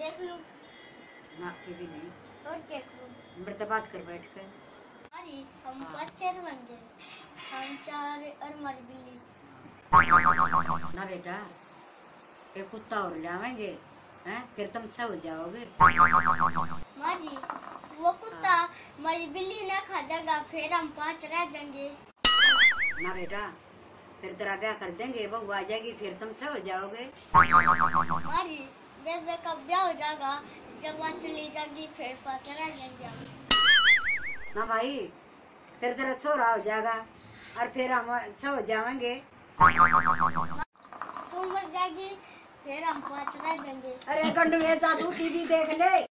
देख लूँ? ना टीवी नहीं। और देख लूँ? बड़ता बात कर बैठ कर। अरे हम बच्चे बन गए हम चार और हमारी बिल्ली ना बेटा एक कुत्ता और लावेंगे हैं? फिर तुम छह हो जाओगे माँ जी वो कुत्ता हमारी बिल्ली ना खा जाएगा फिर हम पाँच रह जाएँगे। ना बेटा फिर तेरा ब्याह कर देंगे बहू आ जाएगी फिर तुम छह हो जाओगे। हमारी बेबे का ब्याह हो जाएगा जब वहाँ चली जाएगी फिर जाएँगे ना भाई फिर तेरा छोरा हो जाएगा और फिर हम छह हो जाएँगे। तू मर जाएगी फिर हम पाँच रह जाएँगे अरे गंडू ये जादू टीवी देख ले।